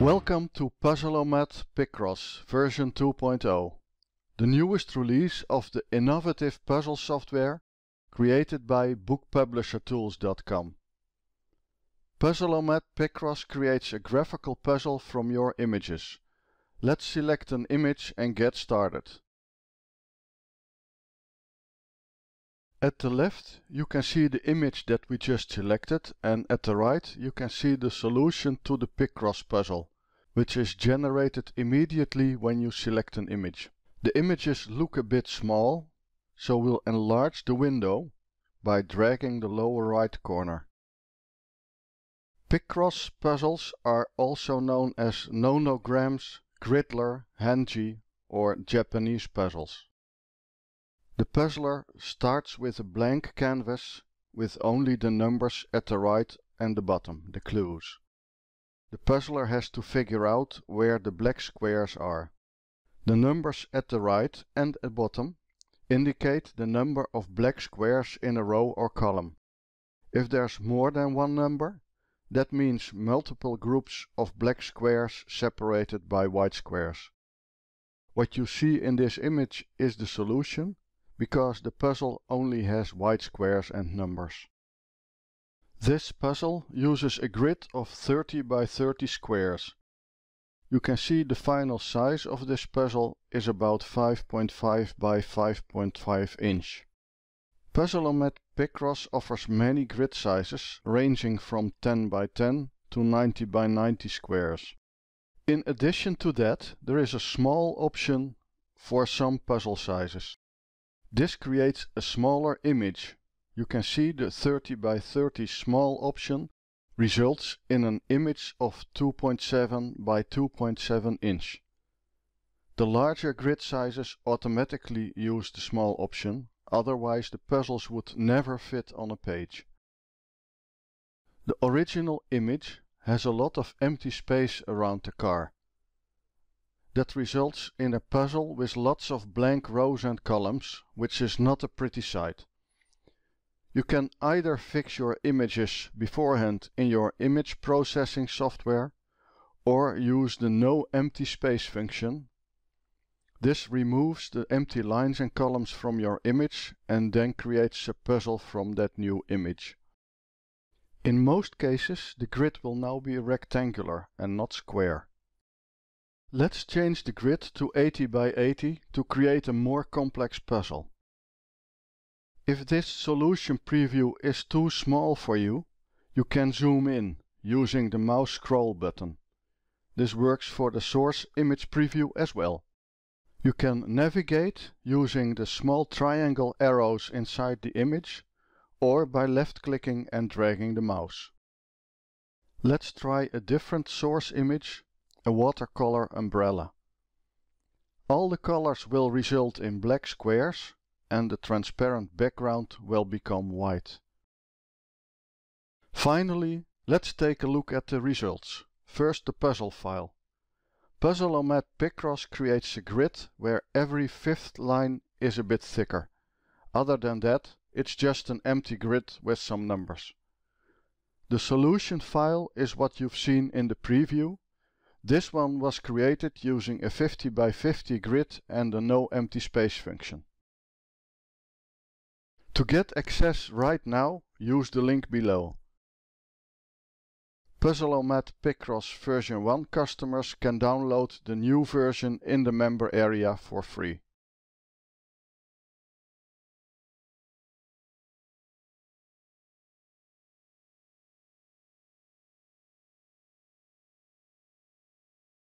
Welcome to Puzzle-O-Mat Picross version 2.0, the newest release of the innovative puzzle software created by bookpublishertools.com. Puzzle-O-Mat Picross creates a graphical puzzle from your images. Let's select an image and get started. At the left you can see the image that we just selected and at the right you can see the solution to the Picross puzzle, which is generated immediately when you select an image. The images look a bit small, so we'll enlarge the window by dragging the lower right corner. Picross puzzles are also known as nonograms, Griddler, Hanjie or Japanese puzzles. The puzzler starts with a blank canvas with only the numbers at the right and the bottom, the clues. The puzzler has to figure out where the black squares are. The numbers at the right and at bottom indicate the number of black squares in a row or column. If there's more than one number, that means multiple groups of black squares separated by white squares. What you see in this image is the solution because the puzzle only has white squares and numbers. This puzzle uses a grid of 30 by 30 squares. You can see the final size of this puzzle is about 5.5 by 5.5 inch. Puzzle-O-Mat Picross offers many grid sizes ranging from 10 by 10 to 90 by 90 squares. In addition to that, there is a small option for some puzzle sizes. This creates a smaller image. You can see the 30 by 30 small option results in an image of 2.7 by 2.7 inch. The larger grid sizes automatically use the small option, otherwise the puzzles would never fit on a page. The original image has a lot of empty space around the car. That results in a puzzle with lots of blank rows and columns, which is not a pretty sight. You can either fix your images beforehand in your image processing software or use the no empty space function. This removes the empty lines and columns from your image and then creates a puzzle from that new image. In most cases the grid will now be rectangular and not square. Let's change the grid to 80 by 80 to create a more complex puzzle. If this solution preview is too small for you, you can zoom in using the mouse scroll button. This works for the source image preview as well. You can navigate using the small triangle arrows inside the image or by left clicking and dragging the mouse. Let's try a different source image a watercolor umbrella. All the colors will result in black squares and the transparent background will become white. Finally, let's take a look at the results. First the puzzle file. Puzzle-O-Mat Picross creates a grid where every fifth line is a bit thicker. Other than that, it's just an empty grid with some numbers. The solution file is what you've seen in the preview this one was created using a 50 by 50 grid and a no empty space function. To get access right now, use the link below. Puzzle-O-Mat Picross version 1 customers can download the new version in the member area for free.